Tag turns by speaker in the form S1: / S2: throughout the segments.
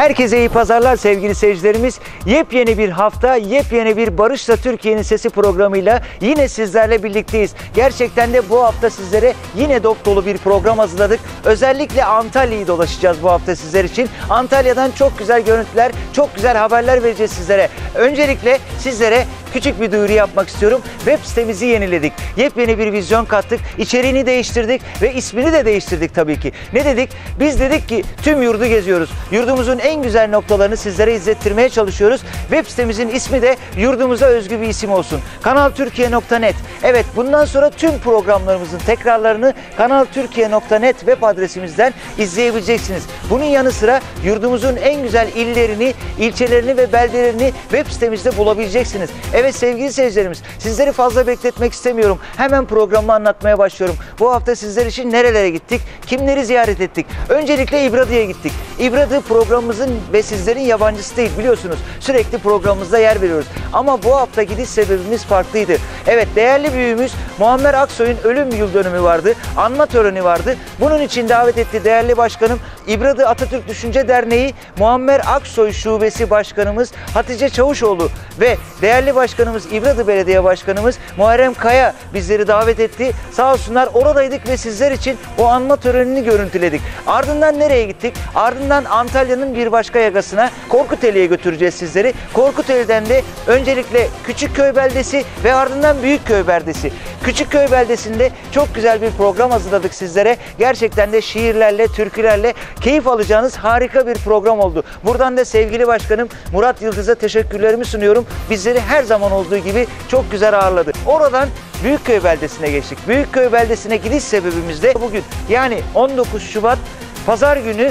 S1: Herkese iyi pazarlar sevgili seyircilerimiz. Yepyeni bir hafta, yepyeni bir Barış'la Türkiye'nin Sesi programıyla yine sizlerle birlikteyiz. Gerçekten de bu hafta sizlere yine dop dolu bir program hazırladık. Özellikle Antalya'yı dolaşacağız bu hafta sizler için. Antalya'dan çok güzel görüntüler, çok güzel haberler vereceğiz sizlere. Öncelikle sizlere küçük bir duyuru yapmak istiyorum. Web sitemizi yeniledik. Yepyeni bir vizyon kattık. içeriğini değiştirdik ve ismini de değiştirdik tabii ki. Ne dedik? Biz dedik ki tüm yurdu geziyoruz. Yurdumuzun en güzel noktalarını sizlere izlettirmeye çalışıyoruz. Web sitemizin ismi de yurdumuza özgü bir isim olsun. kanaltürkiye.net Evet bundan sonra tüm programlarımızın tekrarlarını kanaltürkiye.net web adresimizden izleyebileceksiniz. Bunun yanı sıra yurdumuzun en güzel illerini, ilçelerini ve beldelerini web sitemizde bulabileceksiniz. Sevgili seyircilerimiz sizleri fazla bekletmek istemiyorum. Hemen programı anlatmaya başlıyorum. Bu hafta sizler için nerelere gittik? Kimleri ziyaret ettik? Öncelikle İbradı'ya gittik. İbradı programımızın ve sizlerin yabancısı değil biliyorsunuz. Sürekli programımızda yer veriyoruz. Ama bu hafta gidiş sebebimiz farklıydı. Evet değerli büyüğümüz Muammer Aksoy'un ölüm yıl dönümü vardı. Anma töreni vardı. Bunun için davet etti değerli başkanım İbradı Atatürk Düşünce Derneği Muammer Aksoy Şubesi Başkanımız Hatice Çavuşoğlu ve değerli başkanımız İbradı Belediye Başkanımız Muharrem Kaya bizleri davet etti. Sağ olsunlar oradaydık ve sizler için o anma törenini görüntüledik. Ardından nereye gittik? Ardından Antalya'nın bir başka yakasına Korkuteli'ye götüreceğiz sizleri. Korkuteli'den de öncelikle Küçükköy beldesi ve ardından Büyükköy beldesi. Küçükköy beldesinde çok güzel bir program hazırladık sizlere. Gerçekten de şiirlerle, türkülerle keyif alacağınız harika bir program oldu. Buradan da sevgili başkanım Murat Yıldız'a teşekkürlerimi sunuyorum. Bizleri her zaman olduğu gibi çok güzel ağırladı. Oradan Büyükköy beldesine geçtik. Büyükköy beldesine gidiş sebebimiz de bugün yani 19 Şubat Pazar günü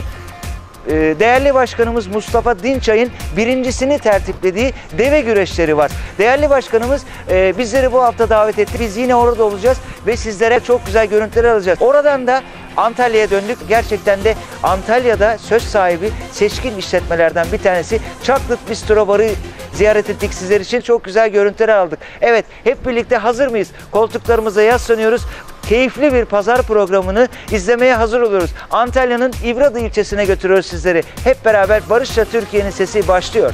S1: değerli başkanımız Mustafa Dinçay'ın birincisini tertiplediği deve güreşleri var. Değerli başkanımız e, bizleri bu hafta davet etti. Biz yine orada olacağız ve sizlere çok güzel görüntüler alacağız. Oradan da Antalya'ya döndük. Gerçekten de Antalya'da söz sahibi seçkin işletmelerden bir tanesi Chocolate Bistro Bar'ı ziyaret ettik sizler için. Çok güzel görüntüler aldık. Evet hep birlikte hazır mıyız? Koltuklarımıza yaslanıyoruz. Keyifli bir pazar programını izlemeye hazır oluyoruz. Antalya'nın İbradı ilçesine götürüyoruz sizleri. Hep beraber Barış'la Türkiye'nin sesi başlıyor.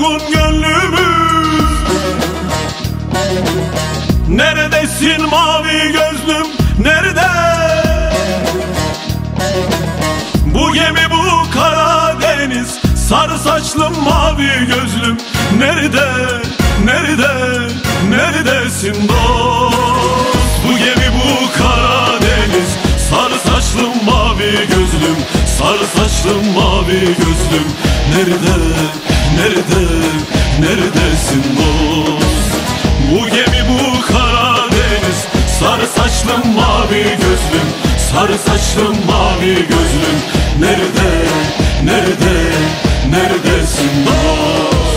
S2: Vurgun gönlümüz. Neredesin mavi gözlüm? Nerede? Bu gemi bu Karadeniz. Sarı saçlım mavi gözlüm. Nerede? Nerede? Neredesin dost? Bu gemi bu Karadeniz. Sarı saçlım mavi gözlüm Sarı saçlım mavi gözlüm. Nerede, nerede, neredesin dost? Bu gemi bu Karadeniz. Sarı saçlım mavi gözlüm Sarı saçlım mavi gözlüm. Nerede, nerede, neredesin dost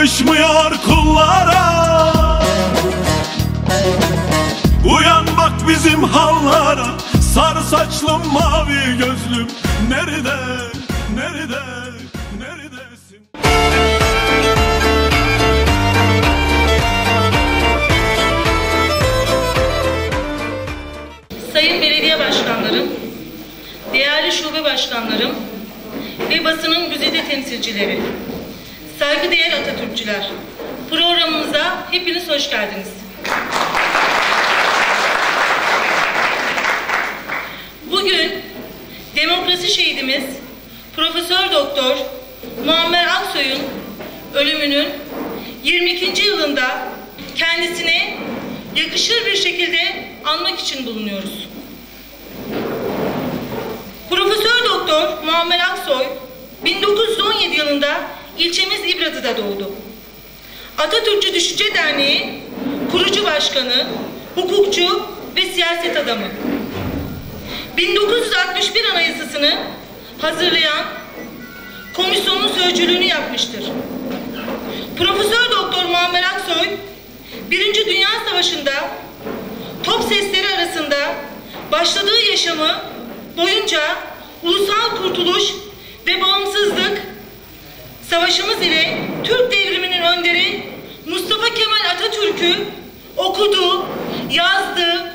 S2: yakışmıyor kullara. Uyan bak bizim hallara. Sarı saçlım mavi gözlüm. Nerede, nerede, neredesin?
S3: Sayın belediye başkanlarım, değerli şube başkanlarım ve basının güzide temsilcileri, saygıdeğer Atatürkçüler, programımıza hepiniz hoş geldiniz. Bugün demokrasi şehidimiz Profesör Doktor Muammer Aksoy'un ölümünün 22. yılında kendisine yakışır bir şekilde anmak için bulunuyoruz. Profesör Doktor Muammer Aksoy 1917 yılında ilçemiz İbratı'da doğdu. Atatürkçü Düşünce Derneği kurucu başkanı, hukukçu ve siyaset adamı. 1961 Anayasasını hazırlayan komisyonun sözcülüğünü yapmıştır. Profesör Doktor Muammer Aksoy, Birinci Dünya Savaşı'nda top sesleri arasında başladığı yaşamı boyunca ulusal kurtuluş ve bağımsızlık savaşımız ile Türk devriminin önderi Mustafa Kemal Atatürk'ü okudu, yazdı,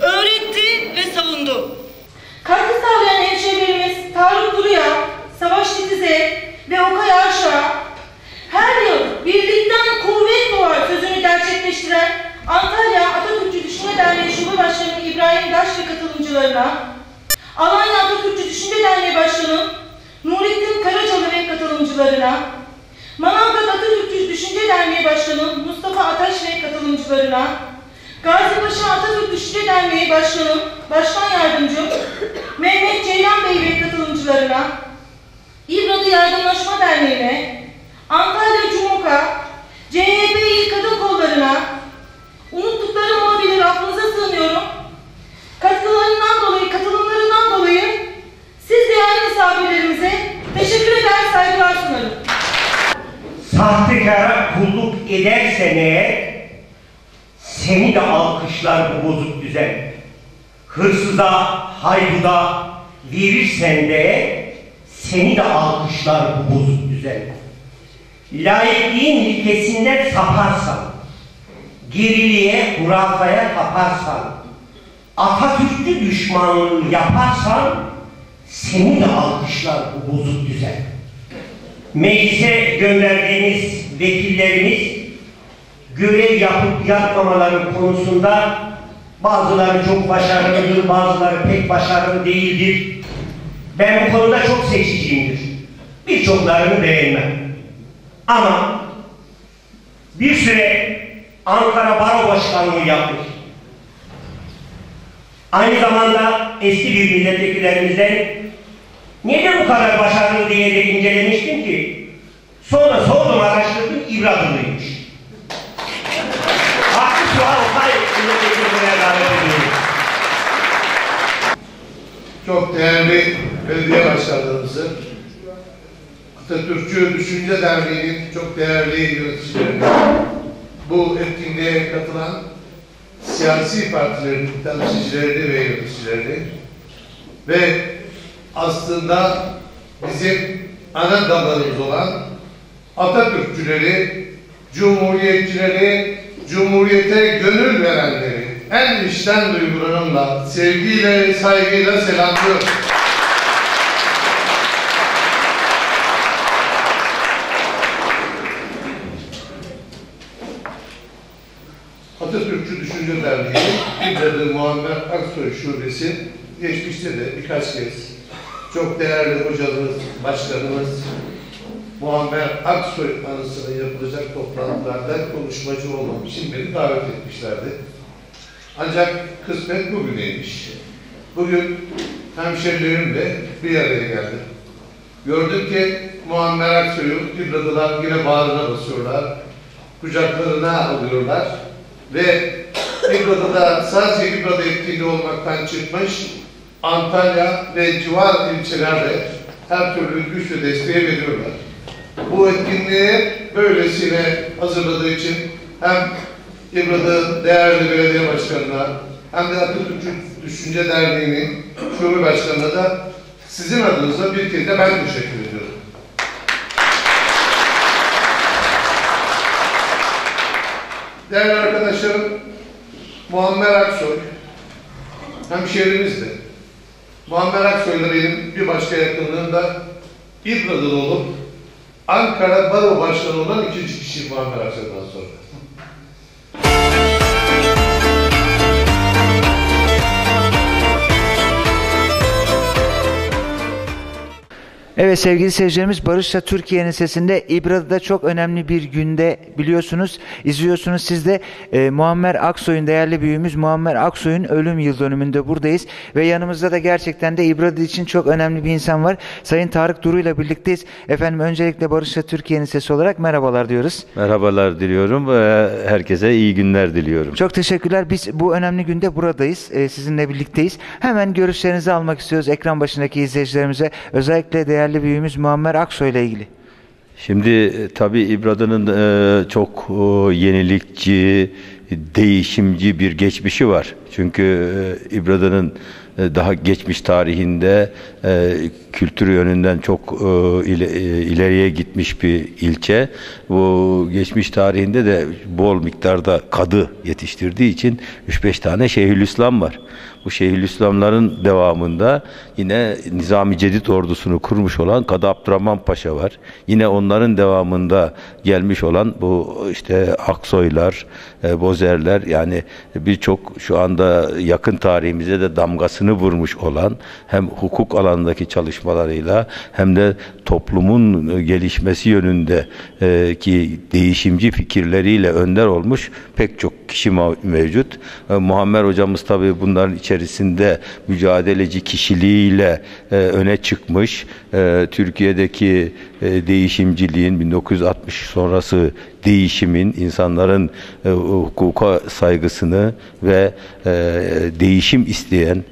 S3: öğretti ve savundu. Katkı sağlayan hemşehrilerimiz Tarık Duruya, Savaş Titize ve Okay Arşa her yıl birlikten kuvvet doğar sözünü gerçekleştiren Antalya Atatürkçü Düşünce Derneği Şube Başkanı İbrahim Daş ve katılımcılarına, Alanya Atatürkçü Düşünce Derneği Başkanı Nurettin Karacalı katılımcılarına, Manavgat Atatürkçü Düşünce Derneği Başkanı Mustafa Ataş ve katılımcılarına, Gazipaşa Atatürk Düşünce Derneği Başkanı, Başkan Yardımcım Mehmet Ceylan Bey ve katılımcılarına, İbradı Yardımlaşma Derneği'ne, Antalya Cumhurka, CHP İl Kadın Kolları'na, unuttuklarım olabilir affınıza sığınıyorum. Katkılarından dolayı, katılımlarından dolayı siz değerli misafirlerimize
S4: Sahtekara kulluk edersen eğer seni de alkışlar bu bozuk düzen. Hırsıza, hayduda verirsen de seni de alkışlar bu bozuk düzen. Laikliğin ilkesinden saparsan, geriliğe, hurafaya taparsan, Atatürkçü düşmanlığı yaparsan seni de alkışlar bu bozuk düzen. Meclise gönderdiğimiz vekillerimiz görev yapıp yapmamaları konusunda bazıları çok başarılıdır, bazıları pek başarılı değildir. Ben bu konuda çok seçiciyimdir. Birçoklarını beğenmem. Ama bir süre Ankara Baro Başkanlığı yapmış. Aynı zamanda eski bir milletvekillerimizden neden bu kadar başarılı diye de incelemiştim ki sonra sordum araştırdım İbradılıymış. Hakkı Suha
S5: çok değerli belediye başkanlarımızı, Atatürkçü Düşünce Derneği'nin çok değerli yöneticilerini, bu etkinliğe katılan siyasi partilerin temsilcilerini ve yöneticilerini ve aslında bizim ana damarımız olan Atatürkçüleri, Cumhuriyetçileri, Cumhuriyete gönül verenleri en içten duygularımla, sevgiyle, saygıyla selamlıyorum. Atatürkçü Düşünce Derneği, İbrahim Muammer Aksoy Şubesi geçmişte de birkaç kez çok değerli hocamız, başkanımız Muammer Aksoy anısına yapılacak toplantılarda konuşmacı olmam için beni davet etmişlerdi. Ancak kısmet bugüneymiş. Bugün hemşerilerimle bir araya geldim. Gördüm ki Muammer Aksoy'u İbradılar yine bağrına basıyorlar. Kucaklarına alıyorlar. Ve İbradı'da sadece İbradı etkinliği olmaktan çıkmış Antalya ve civar ilçelerde her türlü güç desteği veriyorlar. Bu etkinliği böylesine hazırladığı için hem İbradı değerli belediye başkanına hem de Atatürkçü Düşünce Derneği'nin şube başkanına da sizin adınıza bir kez de ben teşekkür ediyorum. Değerli arkadaşlarım, Muammer Aksoy, hemşehrimizdi. Muammer Aksoy'la benim bir başka yakınlığım da İbradılı olup Ankara Baro Başkanı olan ikinci kişi Muammer Aksoy'dan sonra.
S1: Evet sevgili seyircilerimiz Barış'la Türkiye'nin sesinde İbradı'da çok önemli bir günde biliyorsunuz, izliyorsunuz siz de e, Muammer Aksoy'un değerli büyüğümüz Muammer Aksoy'un ölüm yıl dönümünde buradayız ve yanımızda da gerçekten de İbradı için çok önemli bir insan var. Sayın Tarık Duru ile birlikteyiz. Efendim öncelikle Barış'la Türkiye'nin sesi olarak merhabalar diyoruz.
S6: Merhabalar diliyorum ve herkese iyi günler diliyorum.
S1: Çok teşekkürler. Biz bu önemli günde buradayız. Ee, sizinle birlikteyiz. Hemen görüşlerinizi almak istiyoruz ekran başındaki izleyicilerimize. Özellikle değerli büyüğümüz Muammer Aksoy ile ilgili.
S6: Şimdi e, tabii İbradı'nın e, çok e, yenilikçi, değişimci bir geçmişi var. Çünkü e, İbradı'nın e, daha geçmiş tarihinde e, kültür yönünden çok e, e, ileriye gitmiş bir ilçe. Bu geçmiş tarihinde de bol miktarda kadı yetiştirdiği için 3-5 tane Şeyhülislam var. Bu Şeyhülislamların devamında yine Nizami Cedid ordusunu kurmuş olan Kadı Abdurrahman Paşa var. Yine onların devamında gelmiş olan bu işte Aksoylar, e, Bozerler yani birçok şu anda yakın tarihimize de damgasını vurmuş olan hem hukuk alanındaki çalışmalarıyla hem de toplumun e, gelişmesi yönünde e, ki değişimci fikirleriyle önder olmuş pek çok kişi mevcut. E, Muammer hocamız tabii bunların içerisinde mücadeleci kişiliğiyle e, öne çıkmış. Türkiye'deki e, değişimciliğin 1960 sonrası değişimin insanların e, hukuka saygısını ve e, değişim isteyen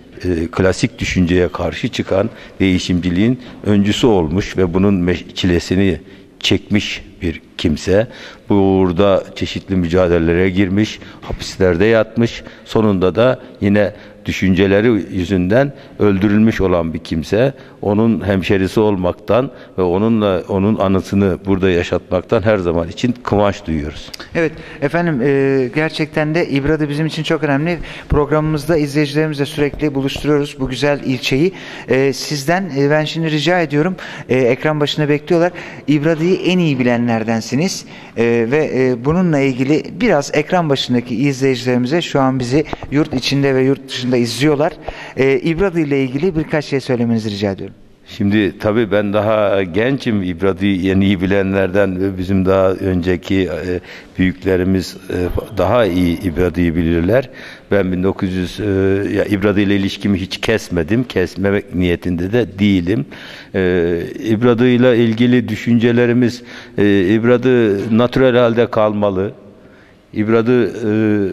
S6: klasik düşünceye karşı çıkan değişimciliğin öncüsü olmuş ve bunun çilesini çekmiş bir kimse. Burada çeşitli mücadelelere girmiş, hapislerde yatmış. Sonunda da yine düşünceleri yüzünden öldürülmüş olan bir kimse. Onun hemşerisi olmaktan ve onunla onun anısını burada yaşatmaktan her zaman için kıvanç duyuyoruz.
S1: Evet efendim e, gerçekten de İbradı bizim için çok önemli. Programımızda izleyicilerimizle sürekli buluşturuyoruz bu güzel ilçeyi. E, sizden e, ben şimdi rica ediyorum e, ekran başında bekliyorlar. İbradı'yı en iyi bilenlerdensiniz E, ve e, bununla ilgili biraz ekran başındaki izleyicilerimize şu an bizi yurt içinde ve yurt dışında izliyorlar. E, İbradı ile ilgili birkaç şey söylemenizi rica ediyorum.
S6: Şimdi tabii ben daha gençim İbradi'yi yeni iyi bilenlerden ve bizim daha önceki e, büyüklerimiz e, daha iyi İbradi'yi bilirler. Ben 1900 e, ya İbradi ile ilişkimi hiç kesmedim. Kesmemek niyetinde de değilim. E, İbradi ile ilgili düşüncelerimiz e, İbradi natürel halde kalmalı. İbradı e,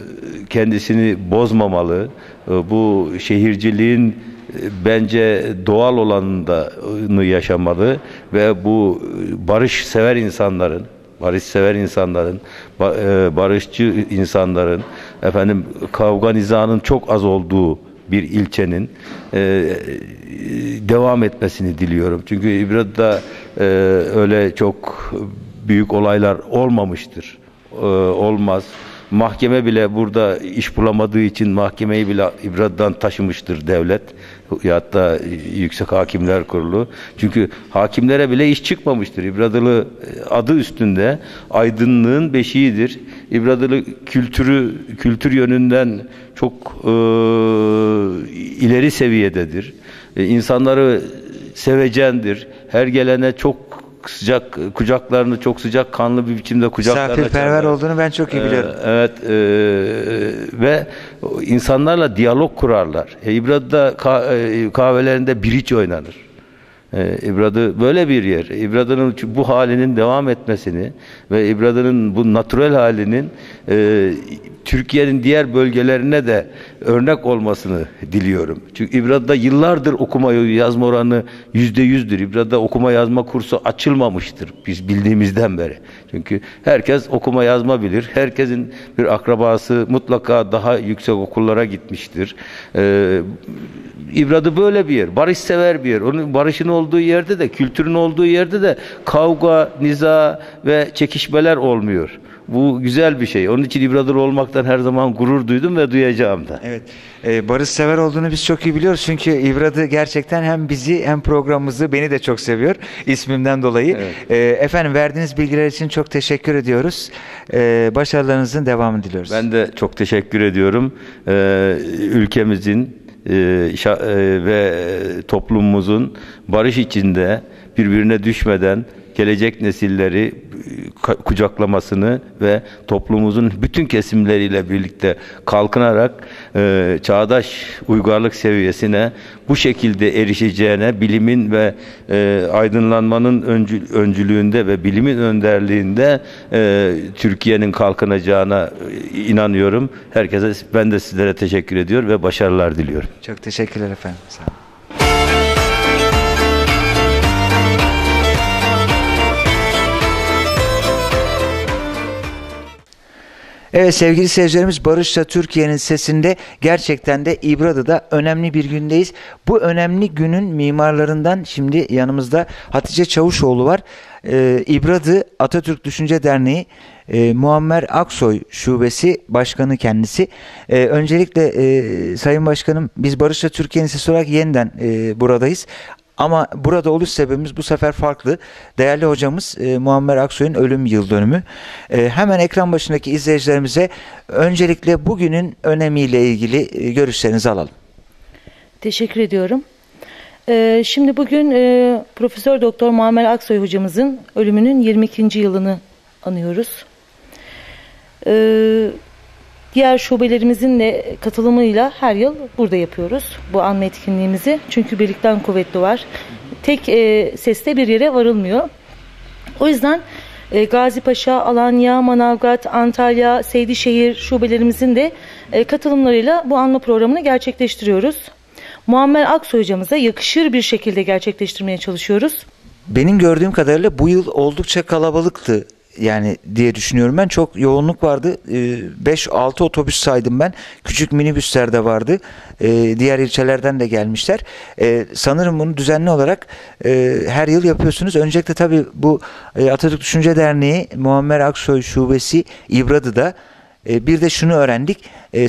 S6: kendisini bozmamalı. E, bu şehirciliğin e, bence doğal olanını yaşamalı ve bu barış sever insanların barış sever insanların, ba- barışçı insanların, efendim kavga nizanın çok az olduğu bir ilçenin e, devam etmesini diliyorum. Çünkü İbrad'da e, öyle çok büyük olaylar olmamıştır. E, olmaz. Mahkeme bile burada iş bulamadığı için mahkemeyi bile İbrad'dan taşımıştır devlet. Ya hatta Yüksek Hakimler Kurulu. Çünkü hakimlere bile iş çıkmamıştır. İbradılı e, adı üstünde aydınlığın beşiğidir. İbradılı kültürü kültür yönünden çok e, ileri seviyededir. E, insanları sevecendir. Her gelene çok sıcak kucaklarını çok sıcak kanlı bir biçimde kucaklarına
S1: Misafirperver olduğunu ben çok iyi
S6: Ee,
S1: biliyorum.
S6: Evet e, ve insanlarla diyalog kurarlar. E, İbrad'da ka- e, kahvelerinde biriç oynanır. E, İbradı böyle bir yer. İbradı'nın bu halinin devam etmesini ve İbradı'nın bu natürel halinin e, Türkiye'nin diğer bölgelerine de örnek olmasını diliyorum. Çünkü İbradı'da yıllardır okuma yazma oranı yüzde yüzdür. İbradı'da okuma yazma kursu açılmamıştır biz bildiğimizden beri. Çünkü herkes okuma yazma bilir. Herkesin bir akrabası mutlaka daha yüksek okullara gitmiştir. Ee, İbradı böyle bir yer. Barış sever bir yer. Onun barışın olduğu yerde de, kültürün olduğu yerde de kavga, niza ve çekişmeler olmuyor. Bu güzel bir şey. Onun için İbradır olmaktan her zaman gurur duydum ve duyacağım da.
S1: Evet. Ee, barış sever olduğunu biz çok iyi biliyoruz. Çünkü İbradı gerçekten hem bizi hem programımızı beni de çok seviyor. ismimden dolayı. Ee, efendim verdiğiniz bilgiler için çok teşekkür ediyoruz. Ee, başarılarınızın devamını diliyoruz.
S6: Ben de çok teşekkür ediyorum. Ee, ülkemizin e, e, ve toplumumuzun barış içinde birbirine düşmeden gelecek nesilleri e, kucaklamasını ve toplumumuzun bütün kesimleriyle birlikte kalkınarak e, çağdaş uygarlık seviyesine bu şekilde erişeceğine bilimin ve e, aydınlanmanın öncü, öncülüğünde ve bilimin önderliğinde e, Türkiye'nin kalkınacağına e, inanıyorum. Herkese ben de sizlere teşekkür ediyor ve başarılar diliyorum.
S1: Çok teşekkürler efendim. Sağ olun. Evet sevgili seyircilerimiz Barış'la Türkiye'nin sesinde gerçekten de İbradı'da önemli bir gündeyiz. Bu önemli günün mimarlarından şimdi yanımızda Hatice Çavuşoğlu var. Ee, İbradı Atatürk Düşünce Derneği e, Muammer Aksoy Şubesi Başkanı kendisi. Ee, öncelikle e, Sayın Başkanım biz Barış'la Türkiye'nin sesi olarak yeniden e, buradayız. Ama burada oluş sebebimiz bu sefer farklı. Değerli hocamız e, Muammer Aksoy'un ölüm yıl dönümü. E, hemen ekran başındaki izleyicilerimize öncelikle bugünün önemiyle ilgili e, görüşlerinizi alalım.
S3: Teşekkür ediyorum. Ee, şimdi bugün e, Profesör Doktor Muammer Aksoy hocamızın ölümünün 22. yılını anıyoruz. Ee, diğer şubelerimizin de katılımıyla her yıl burada yapıyoruz bu anma etkinliğimizi. Çünkü birlikten kuvvetli var. Tek e, sesle bir yere varılmıyor. O yüzden e, Gazi Paşa, Alanya, Manavgat, Antalya, Seydişehir şubelerimizin de e, katılımlarıyla bu anma programını gerçekleştiriyoruz. Muammer Aksoy hocamıza yakışır bir şekilde gerçekleştirmeye çalışıyoruz.
S1: Benim gördüğüm kadarıyla bu yıl oldukça kalabalıktı yani diye düşünüyorum ben. Çok yoğunluk vardı. 5-6 otobüs saydım ben. Küçük minibüsler de vardı. Ee, Diğer ilçelerden de gelmişler. Ee, Sanırım bunu düzenli olarak e, her yıl yapıyorsunuz. Öncelikle tabii bu e, Atatürk Düşünce Derneği Muammer Aksoy Şubesi İbradı'da e, bir de şunu öğrendik.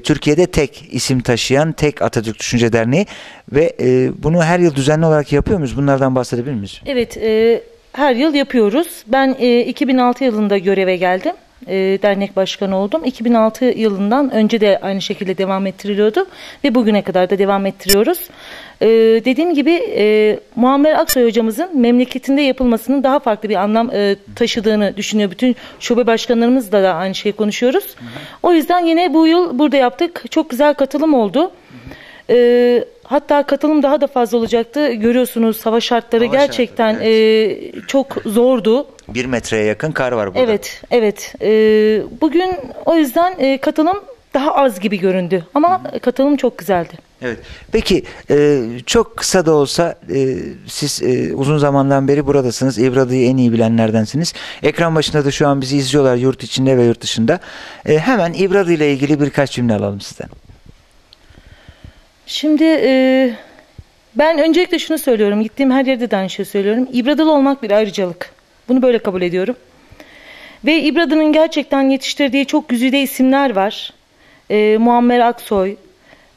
S1: Türkiye'de tek isim taşıyan tek Atatürk Düşünce Derneği ve bunu her yıl düzenli olarak yapıyor muyuz? Bunlardan bahsedebilir miyiz?
S3: Evet, e, her yıl yapıyoruz. Ben e, 2006 yılında göreve geldim. E, dernek başkanı oldum. 2006 yılından önce de aynı şekilde devam ettiriliyordu ve bugüne kadar da devam ettiriyoruz. E, dediğim gibi e, Muammer Aksoy hocamızın memleketinde yapılmasının daha farklı bir anlam e, taşıdığını düşünüyor. Bütün şube başkanlarımızla da aynı şeyi konuşuyoruz. O yüzden yine bu yıl burada yaptık. Çok güzel katılım oldu. E, hatta katılım daha da fazla olacaktı. Görüyorsunuz hava şartları
S1: Hava
S3: gerçekten
S1: şartları,
S3: e, çok zordu.
S1: Bir metreye yakın kar var burada.
S3: Evet, evet. E, bugün o yüzden e, katılım daha az gibi göründü. Ama katılım çok güzeldi.
S1: Evet. Peki e, çok kısa da olsa e, siz e, uzun zamandan beri buradasınız. İbradı'yı en iyi bilenlerdensiniz. Ekran başında da şu an bizi izliyorlar yurt içinde ve yurt dışında. E, hemen İbradı ile ilgili birkaç cümle alalım sizden.
S3: Şimdi e, ben öncelikle şunu söylüyorum. Gittiğim her yerde de aynı şeyi söylüyorum. İbradalı olmak bir ayrıcalık. Bunu böyle kabul ediyorum. Ve İbradı'nın gerçekten yetiştirdiği çok güzide isimler var. E, Muammer Aksoy,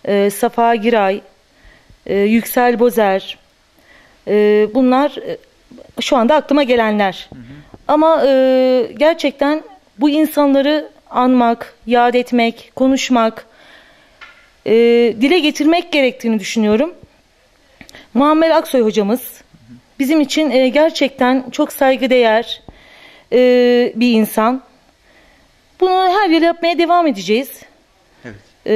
S3: e, Safa Giray, e, Yüksel Bozer. E, bunlar e, şu anda aklıma gelenler. Ama e, gerçekten bu insanları anmak, yad etmek, konuşmak, e, dile getirmek gerektiğini düşünüyorum. Muammer Aksoy hocamız bizim için e, gerçekten çok saygıdeğer e, bir insan. Bunu her yıl yapmaya devam edeceğiz.
S1: Evet.
S3: E,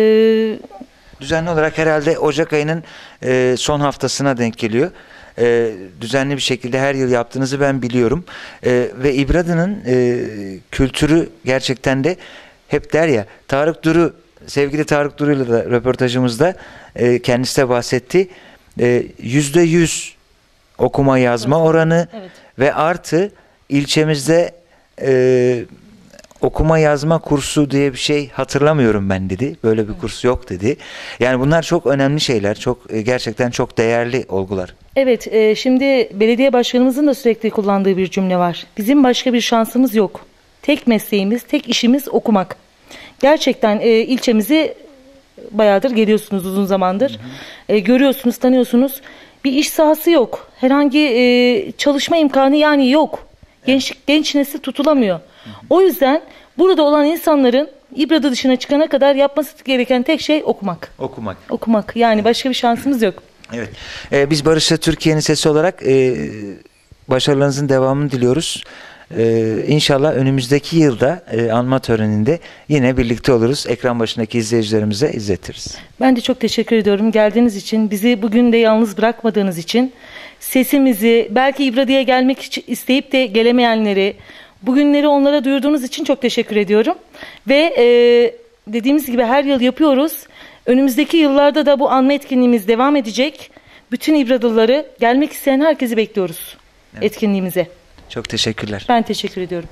S1: Düzenli olarak herhalde Ocak ayının e, son haftasına denk geliyor. E, düzenli bir şekilde her yıl yaptığınızı ben biliyorum. E, ve İbradı'nın e, kültürü gerçekten de hep der ya Tarık Duru, sevgili Tarık Duru ile de röportajımızda e, kendisi de bahsetti. E, Yüzde yüz okuma yazma oranı
S3: Evet.
S1: ve artı ilçemizde e, okuma yazma kursu diye bir şey hatırlamıyorum ben dedi. Böyle bir kurs yok dedi. Yani bunlar çok önemli şeyler. Çok e, gerçekten çok değerli olgular.
S3: evet, e, şimdi belediye başkanımızın da sürekli kullandığı bir cümle var. Bizim başka bir şansımız yok. Tek mesleğimiz, tek işimiz okumak. Gerçekten e, ilçemizi bayağıdır geliyorsunuz uzun zamandır. E, görüyorsunuz, tanıyorsunuz. Bir iş sahası yok. Herhangi e, çalışma imkanı yani yok. Gençlik, genç nesil tutulamıyor. O yüzden burada olan insanların İbrada dışına çıkana kadar yapması gereken tek şey okumak.
S1: Okumak.
S3: Okumak. Yani başka bir şansımız yok.
S1: Evet. Ee, biz Barış'la Türkiye'nin sesi olarak e, Başarılarınızın devamını diliyoruz. Ee, inşallah önümüzdeki yılda e, anma töreninde yine birlikte oluruz. Ekran başındaki izleyicilerimize izletiriz.
S3: Ben de çok teşekkür ediyorum geldiğiniz için, bizi bugün de yalnız bırakmadığınız için. Sesimizi, belki İbradi'ye gelmek isteyip de gelemeyenleri, bugünleri onlara duyurduğunuz için çok teşekkür ediyorum. Ve e, dediğimiz gibi her yıl yapıyoruz. Önümüzdeki yıllarda da bu anma etkinliğimiz devam edecek. Bütün İbradalıları, gelmek isteyen herkesi bekliyoruz etkinliğimize.
S1: Çok teşekkürler.
S3: Ben teşekkür ediyorum.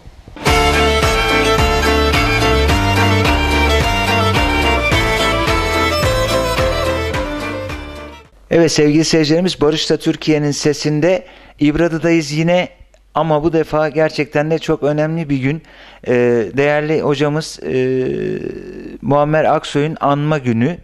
S1: Evet sevgili seyircilerimiz Barış'ta Türkiye'nin sesinde İbradı'dayız yine ama bu defa gerçekten de çok önemli bir gün. Ee, değerli hocamız e, Muammer Aksoy'un anma günü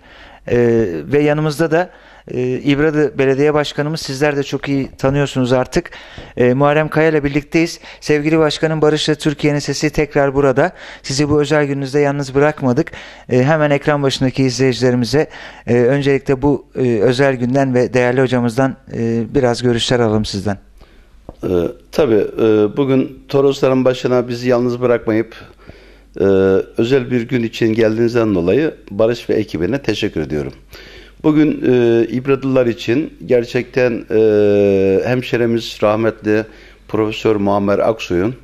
S1: Ee, ve yanımızda da e, İbradı Belediye Başkanımız sizler de çok iyi tanıyorsunuz artık. E, Muharrem Kaya ile birlikteyiz. Sevgili Başkanım Barış'la Türkiye'nin sesi tekrar burada. Sizi bu özel gününüzde yalnız bırakmadık. E, hemen ekran başındaki izleyicilerimize e, öncelikle bu e, özel günden ve değerli hocamızdan e, biraz görüşler alalım sizden.
S7: Ee, tabii e, bugün Torosların başına bizi yalnız bırakmayıp e, özel bir gün için geldiğinizden dolayı Barış ve ekibine teşekkür ediyorum. Bugün e, İbradılar için gerçekten e, hemşerimiz rahmetli Profesör Muammer Aksoy'un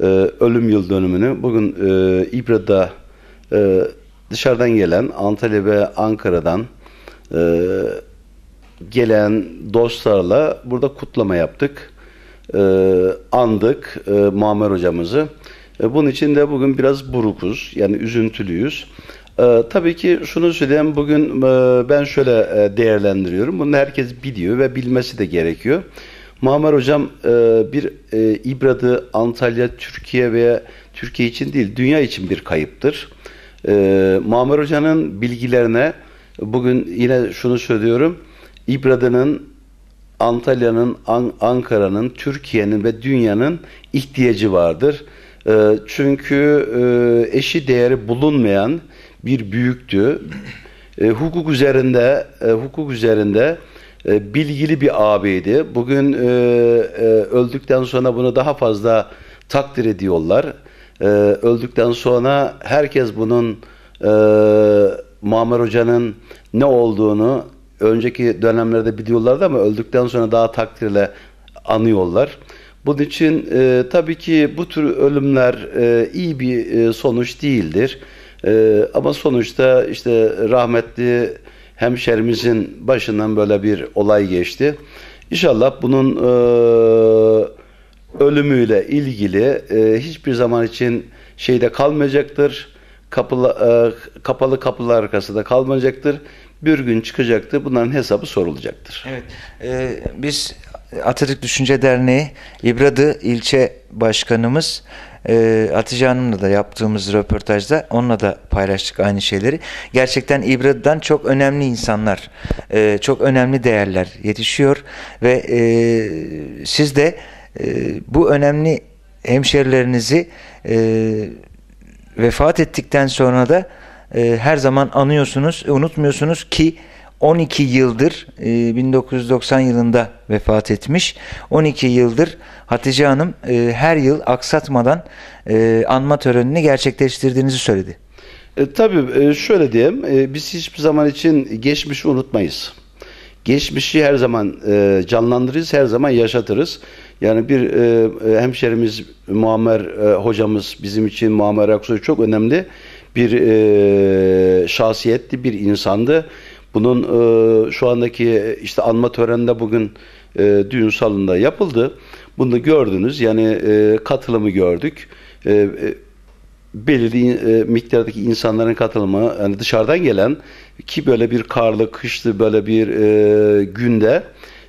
S7: e, ölüm yıl dönümünü bugün e, İbra'da e, dışarıdan gelen Antalya ve Ankara'dan e, gelen dostlarla burada kutlama yaptık. E, andık e, Muammer hocamızı. E, bunun için de bugün biraz burukuz. Yani üzüntülüyüz. E, tabii ki şunu söyleyeyim. Bugün e, ben şöyle e, değerlendiriyorum. Bunu herkes biliyor ve bilmesi de gerekiyor. Muammer hocam e, bir e, İbradı Antalya, Türkiye veya Türkiye için değil, dünya için bir kayıptır. E, Muammer hocanın bilgilerine bugün yine şunu söylüyorum. İbradı'nın Antalya'nın, An- Ankara'nın, Türkiye'nin ve dünyanın ihtiyacı vardır. E, çünkü e, eşi değeri bulunmayan bir büyüktü. E, hukuk üzerinde, e, hukuk üzerinde e, bilgili bir ağabeydi. Bugün e, e, öldükten sonra bunu daha fazla takdir ediyorlar. E, öldükten sonra herkes bunun e, Muammer Hoca'nın ne olduğunu önceki dönemlerde biliyorlardı ama öldükten sonra daha takdirle anıyorlar. Bunun için e, tabii ki bu tür ölümler e, iyi bir e, sonuç değildir. E, ama sonuçta işte rahmetli hemşerimizin başından böyle bir olay geçti. İnşallah bunun e, ölümüyle ilgili e, hiçbir zaman için şeyde kalmayacaktır. Kapılı, e, kapalı kapılar arkasında kalmayacaktır. Bir gün çıkacaktır. Bunların hesabı sorulacaktır.
S1: Evet. e, biz Atatürk Düşünce Derneği İbradı ilçe başkanımız e, Hatice Hanım'la da yaptığımız röportajda onunla da paylaştık aynı şeyleri. Gerçekten İbradı'dan çok önemli insanlar, e, çok önemli değerler yetişiyor ve e, siz de e, bu önemli hemşerilerinizi e, vefat ettikten sonra da e, her zaman anıyorsunuz, unutmuyorsunuz ki 12 yıldır e, 1990 yılında vefat etmiş. 12 yıldır Hatice Hanım e, her yıl aksatmadan e, anma törenini gerçekleştirdiğinizi söyledi.
S7: E, tabii e, şöyle diyeyim, e, biz hiçbir zaman için geçmişi unutmayız. Geçmişi her zaman e, canlandırırız, her zaman yaşatırız. Yani bir e, e, hemşerimiz Muammer e, hocamız bizim için Muammer Aksoy çok önemli bir e, şahsiyetti, bir insandı. Bunun e, şu andaki işte anma töreninde bugün e, düğün salonunda yapıldı. Bunu gördünüz yani e, katılımı gördük. E, e, belirli e, miktardaki insanların katılımı yani dışarıdan gelen ki böyle bir karlı kışlı böyle bir e, günde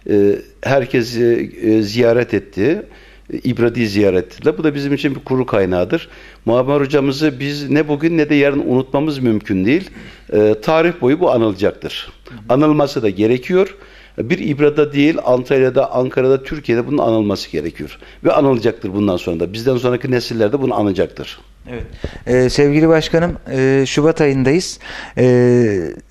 S7: e, herkes e, e, ziyaret etti. İbradi ziyaret ettiler. Bu da bizim için bir kuru kaynağıdır. Muammer hocamızı biz ne bugün ne de yarın unutmamız mümkün değil. E, tarih boyu bu anılacaktır. Anılması da gerekiyor. Bir İbra'da değil, Antalya'da, Ankara'da, Türkiye'de bunun anılması gerekiyor. Ve anılacaktır bundan sonra da. Bizden sonraki nesiller de bunu anacaktır.
S1: Evet. Ee, sevgili başkanım, e, Şubat ayındayız. E,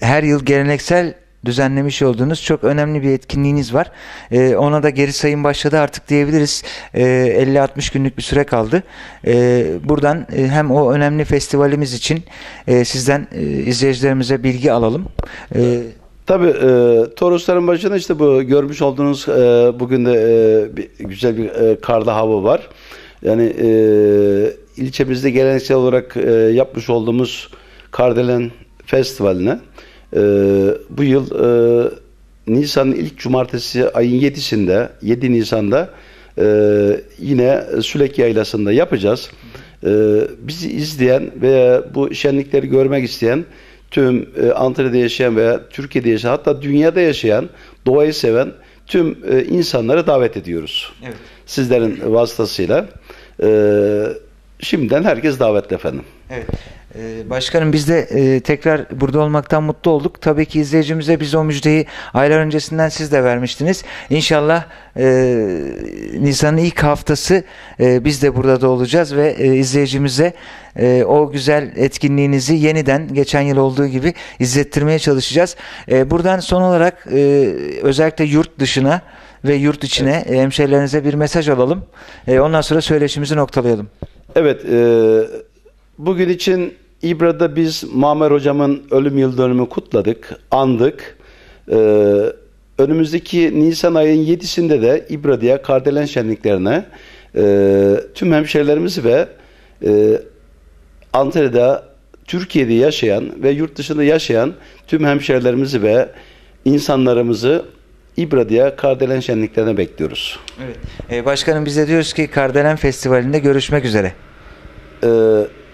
S1: her yıl geleneksel düzenlemiş olduğunuz çok önemli bir etkinliğiniz var. E, ona da geri sayım başladı artık diyebiliriz. E, 50-60 günlük bir süre kaldı. E, buradan e, hem o önemli festivalimiz için e, sizden e, izleyicilerimize bilgi alalım. E,
S7: Tabii e, Torosların başında işte bu görmüş olduğunuz e, bugün de e, bir, güzel bir e, karlı hava var. Yani e, ilçemizde geleneksel olarak e, yapmış olduğumuz Kardelen Festivali'ne e, bu yıl e, Nisan'ın ilk cumartesi ayın 7'sinde 7 Nisan'da e, yine Sülek Yaylası'nda yapacağız. E, bizi izleyen veya bu şenlikleri görmek isteyen tüm e, Antalya'da yaşayan veya Türkiye'de yaşayan hatta dünyada yaşayan doğayı seven tüm e, insanları davet ediyoruz.
S1: Evet.
S7: Sizlerin vasıtasıyla. E, şimdiden herkes davetli efendim.
S1: Evet. Ee, Başkanım biz de e, tekrar burada olmaktan mutlu olduk. Tabii ki izleyicimize biz o müjdeyi aylar öncesinden siz de vermiştiniz. İnşallah e, Nisan'ın ilk haftası e, biz de burada da olacağız ve e, izleyicimize e, o güzel etkinliğinizi yeniden geçen yıl olduğu gibi izlettirmeye çalışacağız. E, buradan son olarak e, özellikle yurt dışına ve yurt içine e, hemşehrilerinize bir mesaj alalım. E, ondan sonra söyleşimizi noktalayalım.
S7: Evet, e, bugün için İbra'da biz Muammer hocamın ölüm yıl dönümü kutladık, andık. E, önümüzdeki Nisan ayın 7'sinde de İbra diye Kardelen şenliklerine e, tüm hemşehrilerimizi ve e, Antalya'da, Türkiye'de yaşayan ve yurt dışında yaşayan tüm hemşehrilerimizi ve insanlarımızı İbra diye Kardelen şenliklerine bekliyoruz.
S1: Evet. Ee, başkanım biz de diyoruz ki Kardelen Festivali'nde görüşmek üzere.
S7: Ee,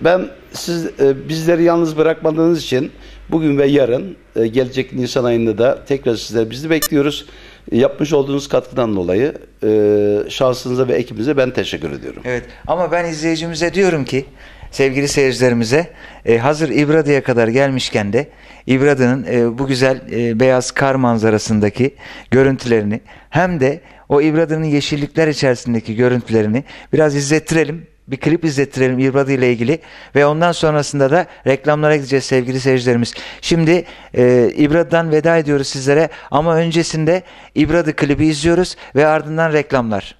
S7: ben siz e, bizleri yalnız bırakmadığınız için bugün ve yarın e, gelecek Nisan ayında da tekrar sizler bizi bekliyoruz. Yapmış olduğunuz katkıdan dolayı e, şahsınıza ve ekibinize ben teşekkür ediyorum.
S1: Evet. Ama ben izleyicimize diyorum ki sevgili seyircilerimize e, hazır İbradı'ya kadar gelmişken de İbradı'nın e, bu güzel e, beyaz kar manzarasındaki görüntülerini hem de o İbradı'nın yeşillikler içerisindeki görüntülerini biraz izlettirelim. Bir klip izlettirelim İbradı ile ilgili ve ondan sonrasında da reklamlara gideceğiz sevgili seyircilerimiz. Şimdi e, İbradı'dan veda ediyoruz sizlere ama öncesinde İbradı klibi izliyoruz ve ardından reklamlar.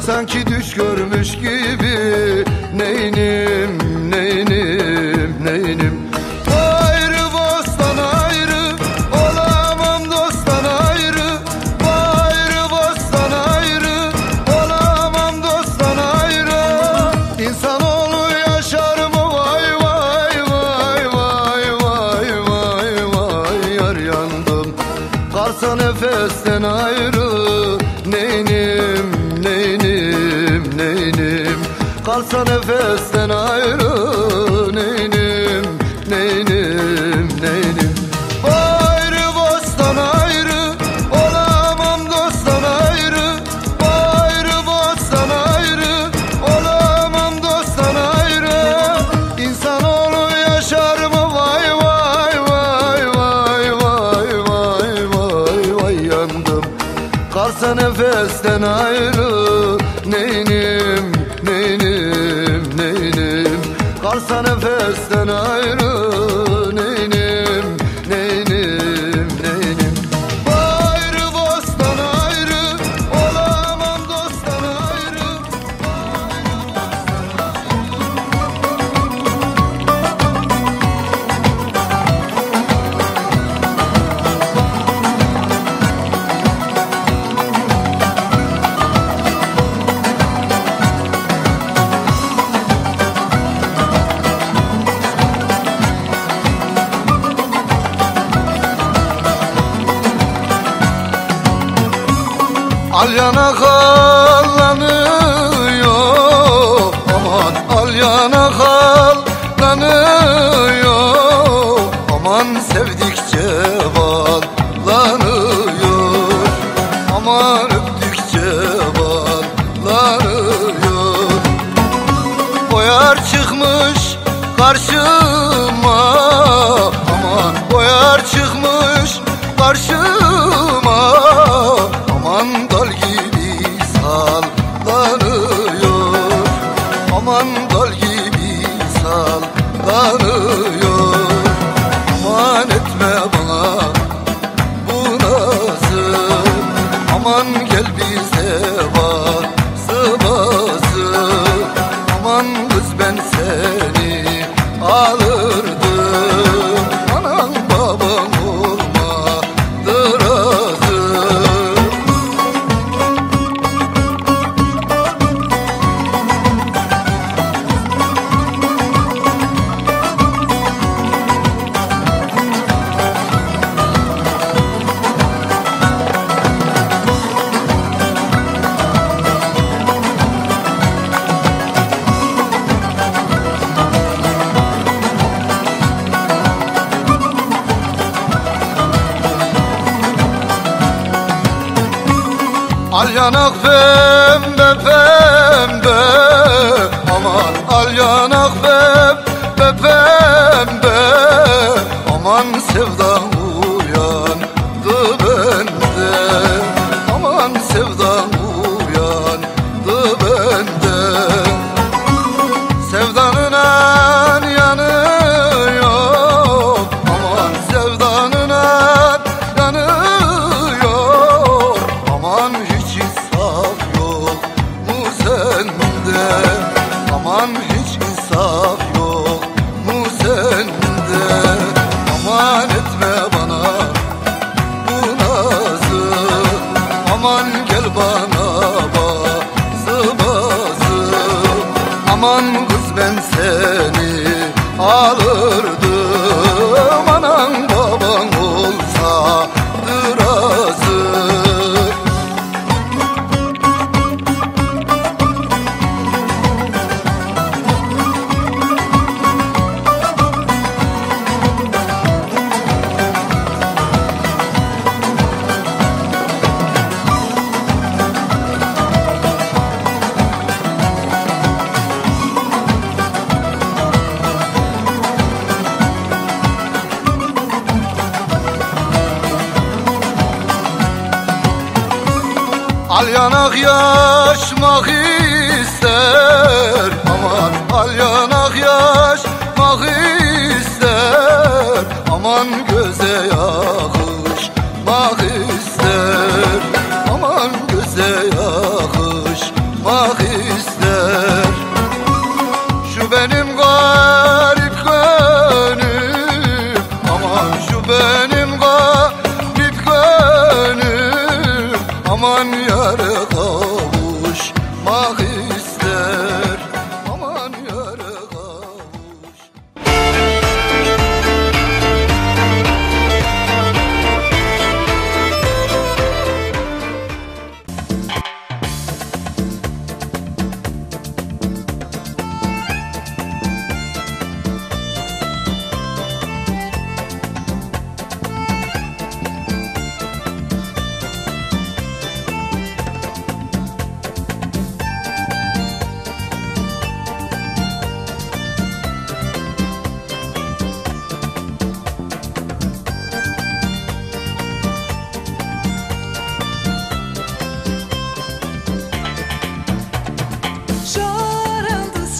S8: Sanki düş görmüş gibi 和。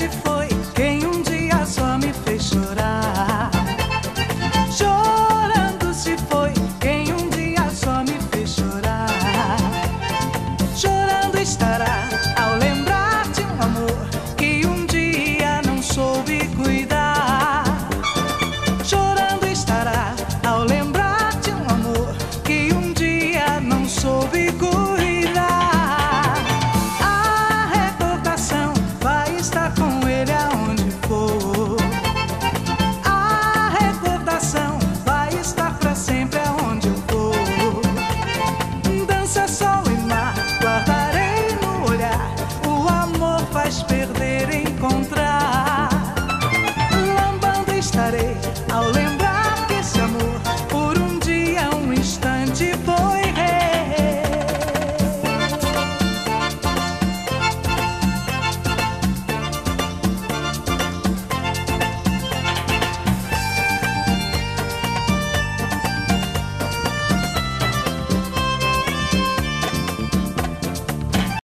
S8: it from?